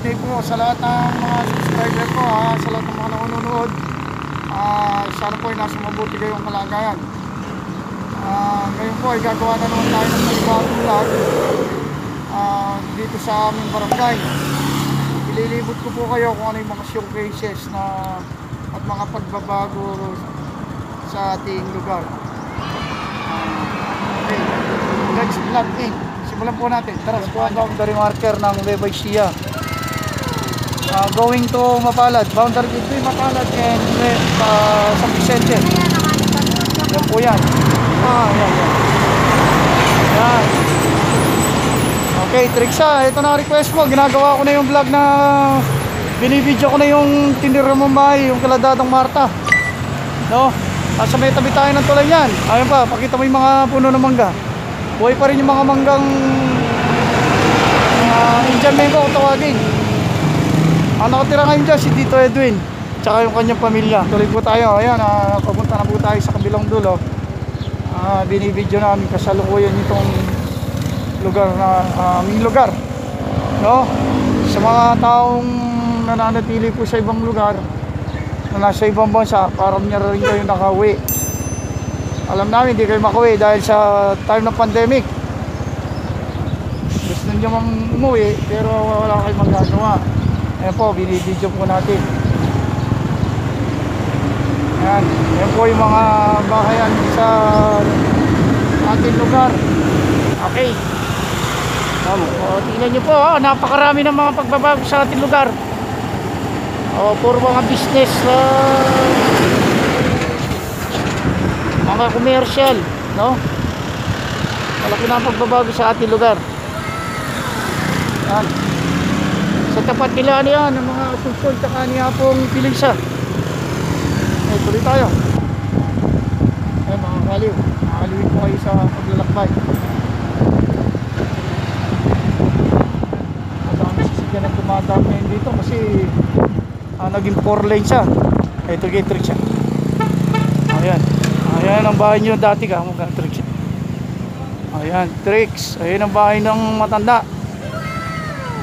good day po sa lahat ng mga subscriber ko ha, sa lahat ng mga nanonood. Ah, sana po ay nasa mabuti kayong kalagayan. Ah, ngayon po ay gagawa na naman tayo ng panibagong vlog ah, dito sa aming barangay. Ililibot ko po kayo kung ano yung mga showcases na at mga pagbabago sa ating lugar. Ah, okay, let's vlog in. Simulan po natin. Tara, po ang boundary marker ng Nueva Ecija. Ah, going to Mapalad. Boundary yung Mapalad and uh, San Vicente. Yan po yan. Ah, yan, yan. Yan. Okay, Trixa, ito na request mo. Ginagawa ko na yung vlog na binibidyo ko na yung tinira mong bahay, yung kaladadang Marta. No? Nasa may tabi tayo ng tulay yan. Ayun pa, pakita mo yung mga puno ng mangga. Buhay pa rin yung mga manggang uh, Indian mango tawagin. Ang nakatira ngayon dyan si Tito Edwin. Tsaka yung kanyang pamilya. Tuloy po tayo. Ayan, ah, papunta na po tayo sa kabilang dulo. Ah, binibidyo namin kasalukuyan itong lugar na ah, aming lugar. No? Sa mga taong nananatili po sa ibang lugar na nasa ibang bansa, parang niya rin kayo nakauwi. Alam namin, hindi kayo makauwi dahil sa time ng pandemic. Gusto nyo mang umuwi, pero wala kayong magagawa. Ayan po, binibidyo po natin. Ayan, ayan po yung mga bahayan sa ating lugar. Okay. Um, o, tingnan nyo po, oh, napakarami ng mga pagbabago sa ating lugar. O, puro mga business, uh, mga commercial, no? Malaki na ang pagbabago sa ating lugar. Yan. Tapat nila ano yan, ang mga susunod sa kanya pong pilisa. Eh, tuloy tayo. Eh, mga kaliw. Makakaliwin po kayo sa paglalakbay. Madami sasakyan na dumadaan ngayon dito kasi ah, naging 4 lane siya. Ito gate trick siya. Ayan. Ayan ang bahay nyo dati ka. Mukha trick siya. Ayan, tricks. Ayan ang bahay ng matanda.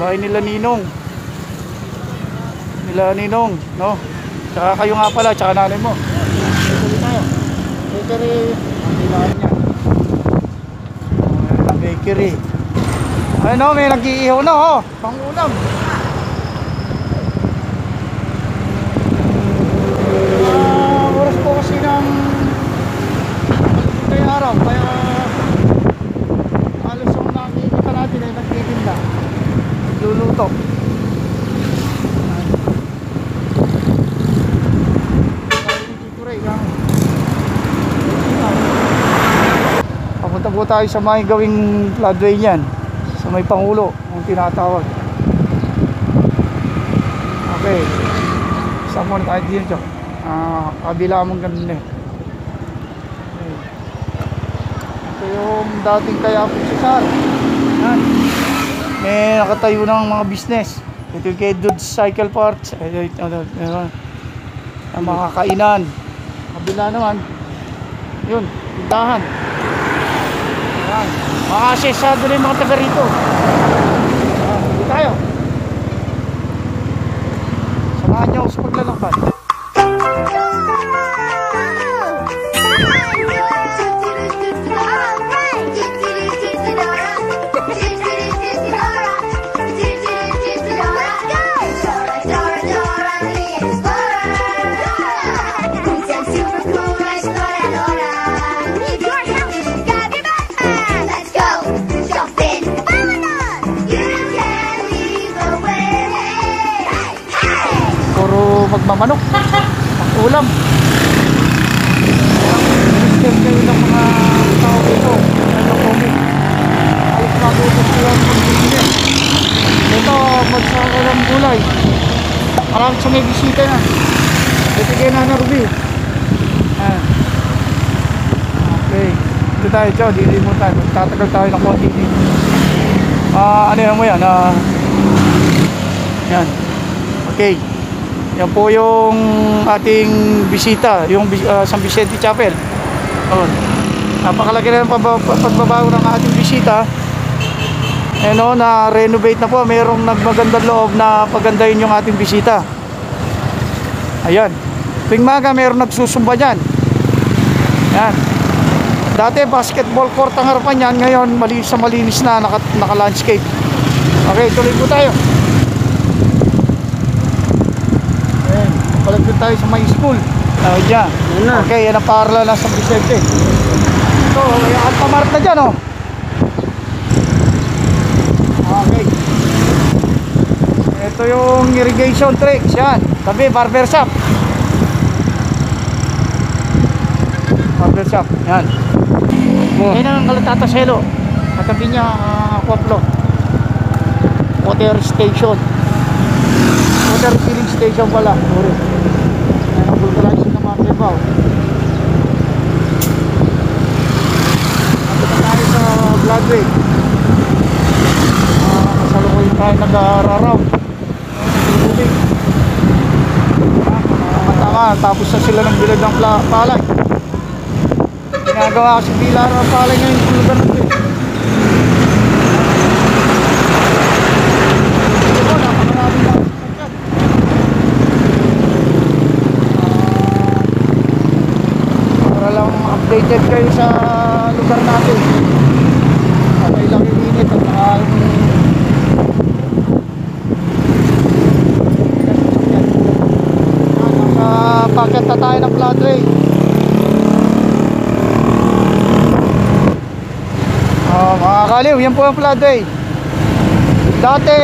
Bahay nila Ninong. Nila Ninong, no? Tsaka kayo nga pala, tsaka nanay mo. Tuloy tayo. Bakery. Ang kailangan niya. Ayan, bakery. Ayun o, may nag-iihaw na oh. Pangulam. Ah, oras po kasi ng kaya araw, kaya halos ang nakikita natin ay nagtitinda. Nagluluto. Po tayo sa may gawing floodway niyan. Sa may Pangulo, ang tinatawag. Okay. Saan muna tayo dito? Ah, kabila mong ganun eh. Okay. Ito yung dating kaya po si Sar. Yan. May nakatayo ng mga business. Ito yung kay Dudes Cycle Parts. Ito, ito, ito, ito. Ang mga kainan. Kabila naman. Yun, tindahan. Ayan. Mga asesado rin mga taga rito. Hindi tayo. Samahan niyo sa paglalakbay. Magmamanok. Ang ulam. System kayo ng mga tao dito. Ano kami? Alas matutog sila ng business. Ito, magsaka ng gulay. Marami sa may bisita na. Ito kayo na Ruby. Ah. Okay. Ito tayo, Chow. Dili mo tayo. Tatagal tayo ng konti dito. Ah, ano yan mo yan? Ah, yan. Okay. Yan po yung ating bisita, yung ah, San Vicente Chapel. Oh. Napakalaki na ng pagba- pagbabago ng ating bisita. Ano, na renovate na po. Mayroong nagmagandang loob na pagandahin yung ating bisita. Ayan. Tuwing maga mayroong nagsusumba dyan. Yan. Dati basketball court ang harapan yan. Ngayon malinis sa malinis na naka, naka-landscape. Okay, tuloy po tayo. Ayan. Balik tayo sa may school. Oh, dyan. Yan na. Okay, yan ang parla na San Vicente. Ito, may Alphamart na dyan, oh. Okay. Ito yung irrigation tricks, yan. Tabi, barber shop. Barber shop, yan. Oh. Yan ang Kalatata Selo. Katabi niya, uh, Aquaplo. Water station. Water filling station pala. Yan ang vulcanizing ng mga kebaw. Nandito na tayo sa Bloodway. Uh, Kasalukuyin tayo nag-araround. Tubig. Tama, tapos na sila ng bilad ng palay. Ginagawa kasi pilar ang palay ngayon sa lugar nito eh. Ito, napakarami na sasakyan. Ah, para lang updated kayo sa lugar natin. Patay lang yung init at Yan, nasa na tayo ng floodway. Oh, mga kaliw, yan po ang floodway. Dati,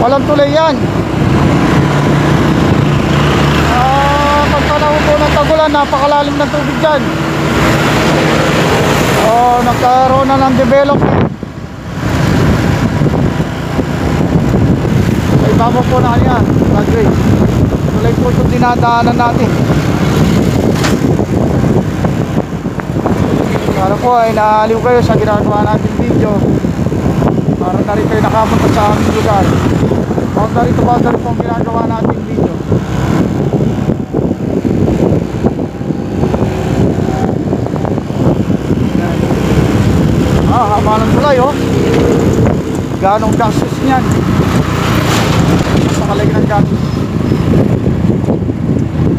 walang tulay yan. Ah, pag panahon po ng tagulan, napakalalim ng tubig dyan. Oh, nagkaroon na ng development. Sa ibaba po na yan, floodway. Tulay po itong dinadaanan natin. Sana po ay naaliw kayo sa ginagawa natin video para na rin kayo nakapunta sa aming lugar. Boundary to boundary po ang ginagawa natin video. Yan. Ah, haba ng tulay oh. Ganong gastos niyan. Nakalagay ng gastos.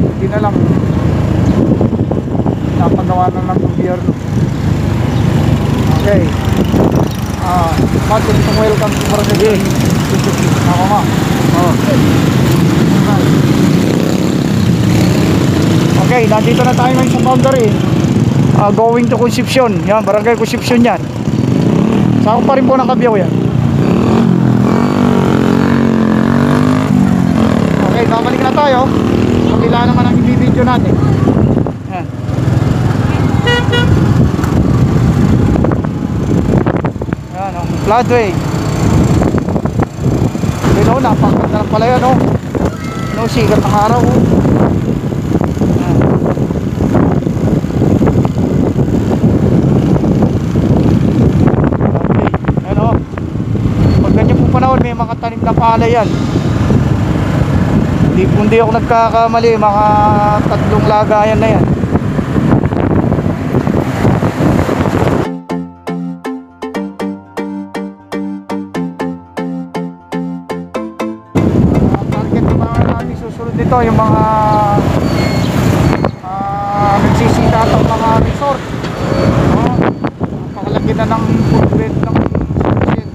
Hindi na lang napagawa na ng gobyerno. Okay. Ah, Martin, welcome to Barangay. Ako ma. Oh. Okay, nandito na tayo ngayon sa boundary. Ah, going to Concepcion. Yan, Barangay Concepcion yan. Sako pa rin po ng Kabyaw yan. Okay, babalik na tayo. Kabila naman ang i-video natin. Yan. Yan, ang floodway. Yun o, napakaganda ng pala yan o. Yun o, sigat ng araw o. Yan. Floodway. Yan o. Pag ganyan po panahon, may mga tanim na pala yan. Hindi hindi ako nagkakamali, mga tatlong lagayan na yan. Nito yung mga uh, nagsisikat ang mga resort no? pakalaki na ng footprint ng sasakyan.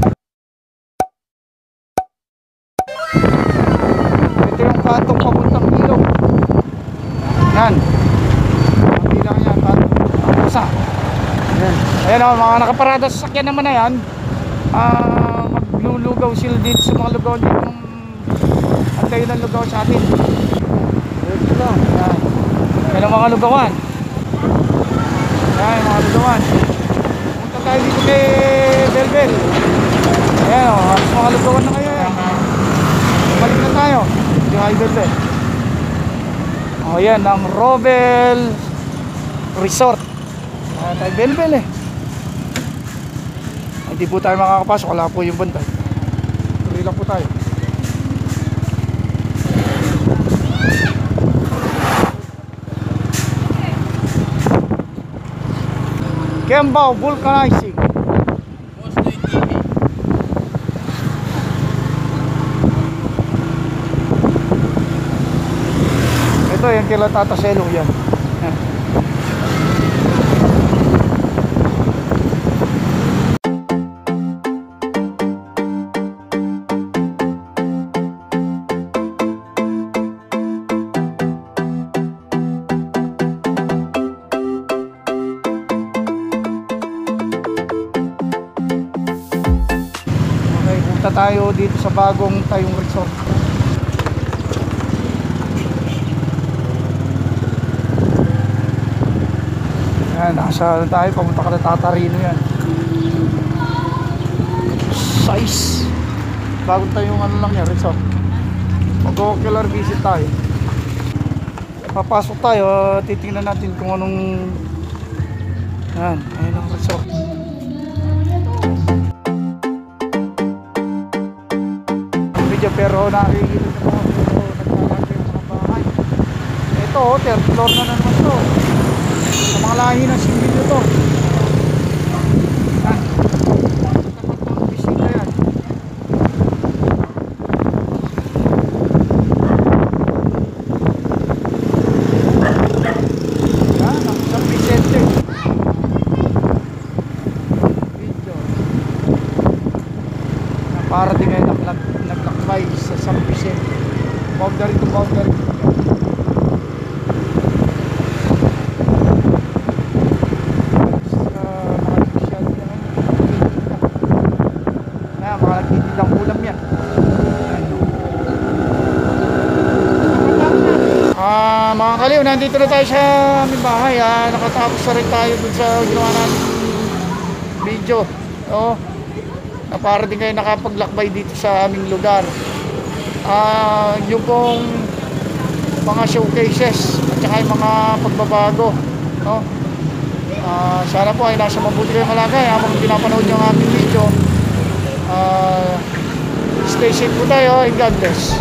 ito yung katong papuntang ilog yan ang bilang yan katong papusa yan mga nakaparada sa sasakyan naman na yan. Ah maglulugaw sila dito sa mga lugaw dito. Ng antayin ng lugaw sa atin. Ito lang. Yan yan ang mga lugawan. Yan mga lugawan. Punta tayo dito kay Belbel. Ayan o halos mga lugawan na kayo yan balik na tayo. Dito kay Belbel o yan ang Robel Resort. Ayan tayo Belbel eh hindi po tayo makakapasok wala po yung bantay. Tuloy lang po tayo. Kembao Vulcanizing. Ito yung kila Tata Selong yan. Punta tayo dito sa bagong tayong resort. Yan, nasa ano tayo, pamunta ka na Tatarino yan. Size. Bagong tayong ano lang yan, resort. Mag-ocular visit tayo. Papasok tayo, titingnan natin kung anong yan, ayun ang resort. Video pero nakikita ko po pero naglalaki yung mga bahay. Ito, oh, third floor na naman to. Sa mga lahi ng simbilyo to. Yan. Tapat ng bisita yan. Yan, ang San Vicente. Video. Na para din ngayon naglag, naglakbay sa San Vicente. Boundary to boundary. Sa mga official yan. Kaya mga nagtitid ang ulam yan. Yan. Ah, mga kaliw, nandito na tayo sa aming bahay. Ah. Nakatapos na rin tayo dun sa ginawa natin video. Oo. Na para din kayo nakapaglakbay dito sa aming lugar. Ah, yung pong mga showcases at saka yung mga pagbabago. No? Ah, sana po ay nasa mabuti kayong kalagay habang pinapanood nyo ang aming video. Ah, stay safe po tayo and God bless.